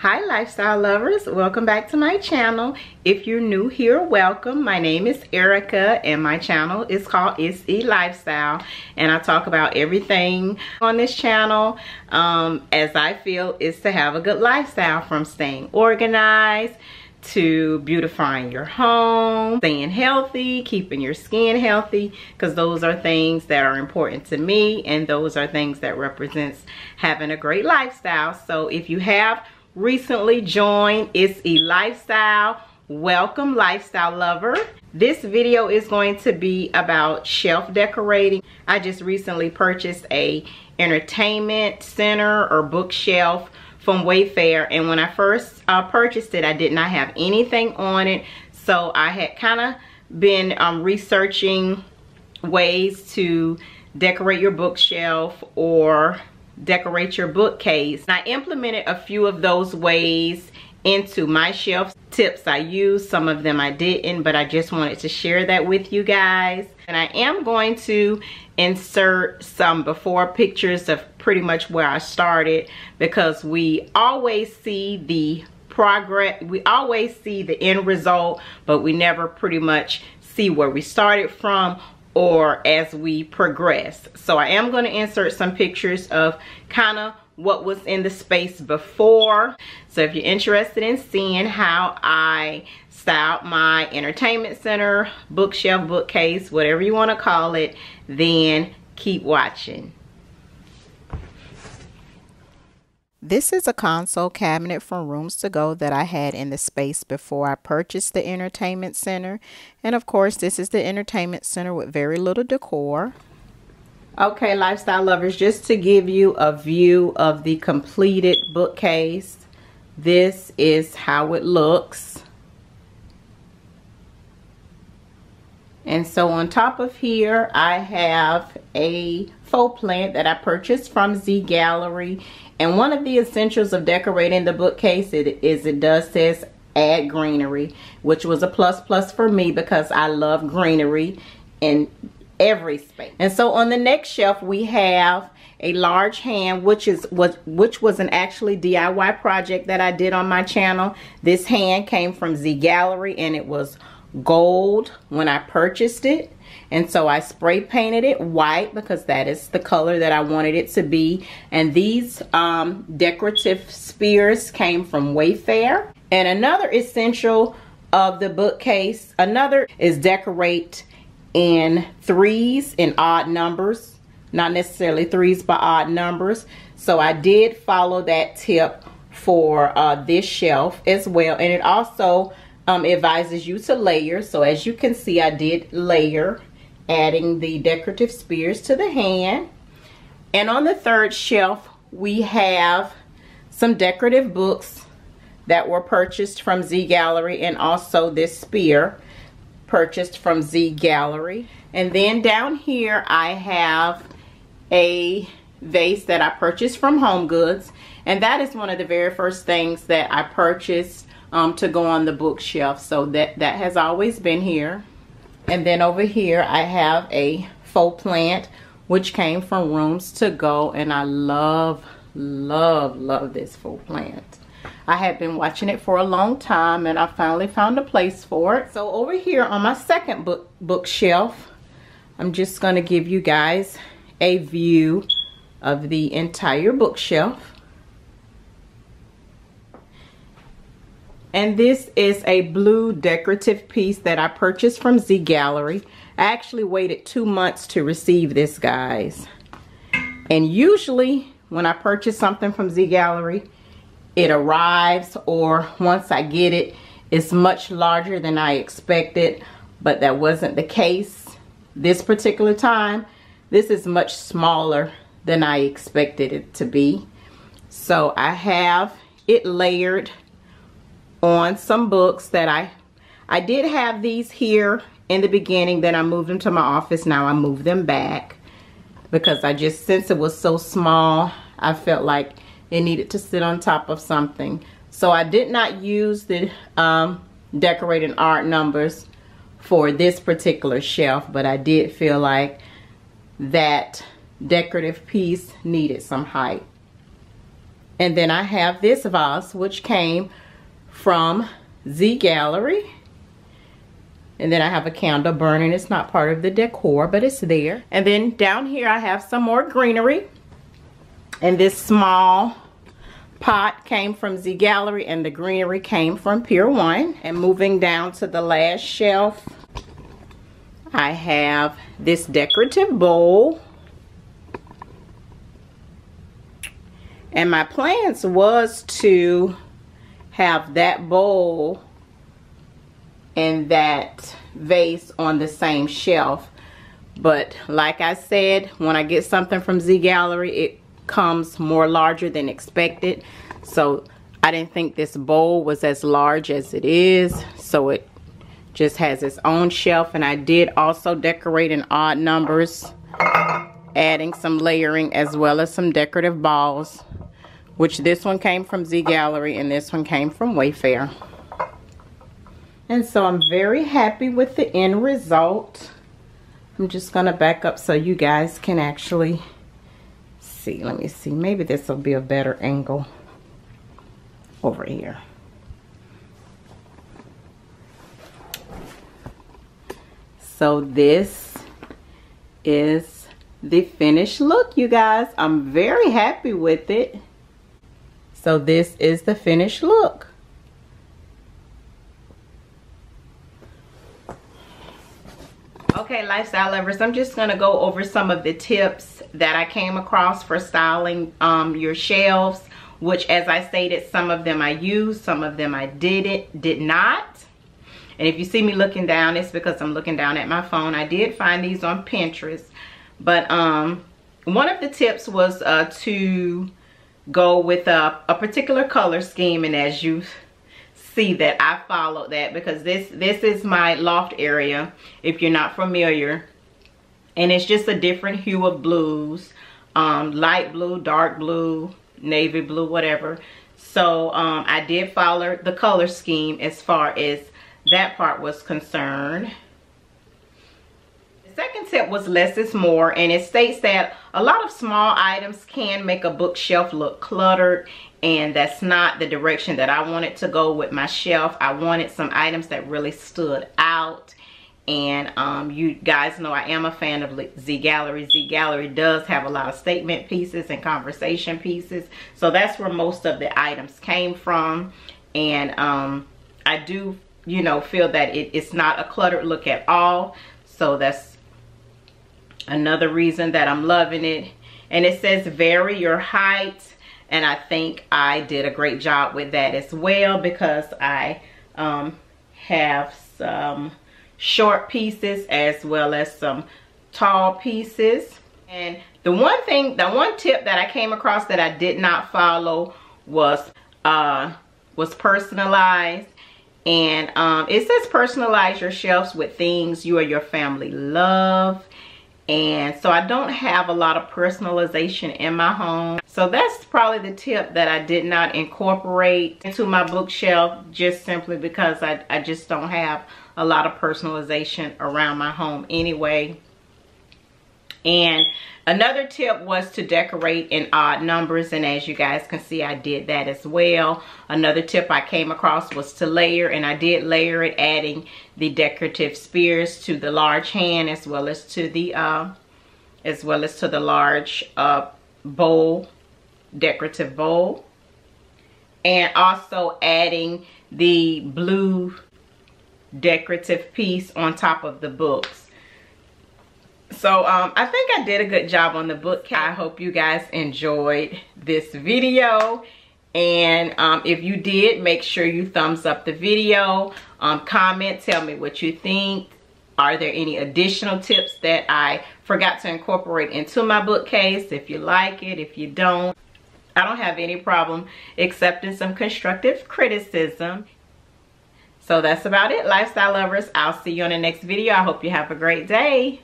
Hi lifestyle lovers, welcome back to my channel. If you're new here, welcome. My name is Erica and my channel is called It's E Lifestyle and I talk about everything on this channel um, as I feel is to have a good lifestyle from staying organized, to beautifying your home, staying healthy, keeping your skin healthy, because those are things that are important to me and those are things that represents having a great lifestyle. So if you have recently joined It's E Lifestyle. Welcome lifestyle lover. This video is going to be about shelf decorating. I just recently purchased a entertainment center or bookshelf from Wayfair and when I first uh, purchased it I did not have anything on it so I had kind of been um, researching ways to decorate your bookshelf or decorate your bookcase. And I implemented a few of those ways into my shelf tips I used. Some of them I didn't, but I just wanted to share that with you guys. And I am going to insert some before pictures of pretty much where I started because we always see the progress, we always see the end result, but we never pretty much see where we started from or as we progress. So I am going to insert some pictures of kind of what was in the space before. So if you're interested in seeing how I styled my entertainment center, bookshelf, bookcase, whatever you want to call it, then keep watching. This is a console cabinet from Rooms to Go that I had in the space before I purchased the entertainment center. And of course, this is the entertainment center with very little decor. Okay, lifestyle lovers, just to give you a view of the completed bookcase, this is how it looks. And so on top of here, I have a faux plant that I purchased from Z Gallerie. And one of the essentials of decorating the bookcase it, is it does says add greenery, which was a plus plus for me because I love greenery in every space. And so on the next shelf, we have a large hand which is was which was an actually DIY project that I did on my channel. This hand came from Z Gallerie and it was gold when I purchased it. And so I spray painted it white because that is the color that I wanted it to be. And these um, decorative spears came from Wayfair. And another essential of the bookcase, another is decorate in threes in odd numbers. Not necessarily threes, but odd numbers. So I did follow that tip for uh, this shelf as well. And it also um, advises you to layer. So as you can see, I did layer, adding the decorative spears to the hand. And on the third shelf, we have some decorative books that were purchased from Z Gallerie and also this spear purchased from Z Gallerie. And then down here, I have a vase that I purchased from Home Goods. And that is one of the very first things that I purchased um, to go on the bookshelf. So that, that has always been here. And then over here I have a faux plant which came from Rooms to Go. And I love, love, love this faux plant. I had been watching it for a long time and I finally found a place for it. So over here on my second book bookshelf, I'm just going to give you guys a view of the entire bookshelf. And this is a blue decorative piece that I purchased from Z Gallerie. I actually waited two months to receive this, guys. And usually when I purchase something from Z Gallerie, it arrives or once I get it, it's much larger than I expected. But that wasn't the case this particular time. This is much smaller than I expected it to be. So I have it layered on some books that I I did have these here in the beginning then I moved them to my office. Now I moved them back because I just since it was so small I felt like it needed to sit on top of something. So I did not use the um, decorating art numbers for this particular shelf but I did feel like that decorative piece needed some height. And then I have this vase, which came from Z Gallerie. And then I have a candle burning. It's not part of the decor, but it's there. And then down here I have some more greenery. And this small pot came from Z Gallerie and the greenery came from Pier 1. And moving down to the last shelf, I have this decorative bowl. And my plans was to have that bowl and that vase on the same shelf. But like I said, when I get something from Z Gallerie, it comes more larger than expected. So I didn't think this bowl was as large as it is. So it just has its own shelf. And I did also decorate in odd numbers, adding some layering as well as some decorative balls. Which this one came from Z Gallerie and this one came from Wayfair. And so I'm very happy with the end result. I'm just going to back up so you guys can actually see. Let me see. Maybe this will be a better angle over here. So this is the finished look, you guys. I'm very happy with it. So this is the finished look. Okay, lifestyle lovers, I'm just gonna go over some of the tips that I came across for styling um, your shelves, which as I stated, some of them I used, some of them I did it, did not. And if you see me looking down, it's because I'm looking down at my phone. I did find these on Pinterest. But um, one of the tips was uh, to go with a, a particular color scheme. And as you see that I followed that because this this is my loft area if you're not familiar and it's just a different hue of blues um, light blue dark blue navy blue whatever so um, I did follow the color scheme as far as that part was concerned second tip was less is more and it states that a lot of small items can make a bookshelf look cluttered and that's not the direction that I wanted to go with my shelf. I wanted some items that really stood out and um, you guys know I am a fan of Z Gallerie. Z Gallerie does have a lot of statement pieces and conversation pieces. So that's where most of the items came from. And um, I do, you know, feel that it, it's not a cluttered look at all. So that's another reason that I'm loving it. And it says vary your height. And I think I did a great job with that as well because I um, have some short pieces as well as some tall pieces. And the one thing the one tip that I came across that I did not follow was uh was personalized. And um, it says personalize your shelves with things you or your family love and so I don't have a lot of personalization in my home. So that's probably the tip that I did not incorporate into my bookshelf just simply because I, I just don't have a lot of personalization around my home anyway. And Another tip was to decorate in odd numbers and as you guys can see I did that as well. Another tip I came across was to layer and I did layer it adding the decorative spears to the large hand as well as to the uh, as well as to the large uh, bowl, decorative bowl. And also adding the blue decorative piece on top of the books so um, I think I did a good job on the book. I hope you guys enjoyed this video. And um, if you did, make sure you thumbs up the video. Um, comment, tell me what you think. Are there any additional tips that I forgot to incorporate into my bookcase? If you like it, if you don't. I don't have any problem accepting some constructive criticism. So that's about it, lifestyle lovers. I'll see you on the next video. I hope you have a great day.